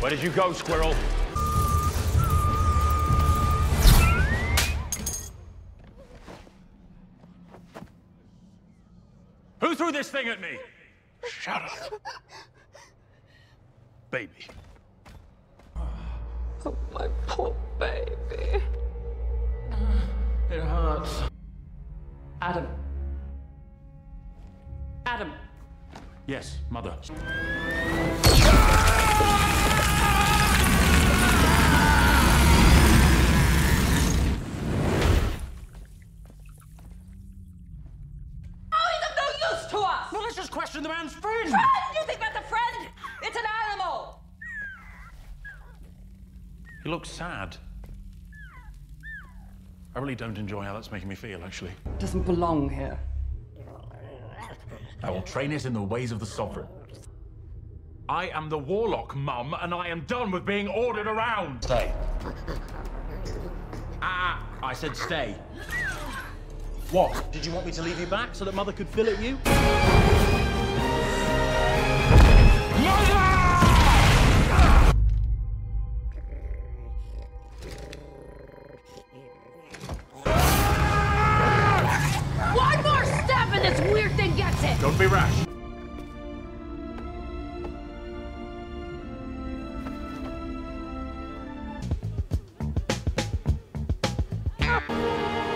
Where did you go, squirrel? Who threw this thing at me? Shut up. Baby. Oh, my poor baby. It hurts. Adam. Adam. Yes, mother. Let's just question the man's friend. Friend? You think that's a friend? It's an animal! He looks sad. I really don't enjoy how that's making me feel, actually. Doesn't belong here. I will train it in the ways of the sovereign. I am the warlock, Mum, and I am done with being ordered around. Stay. Ah, I said stay. What? Did you want me to leave you back so that Mother could fillet you? Mother! One more step and this weird thing gets it! Don't be rash. Ah!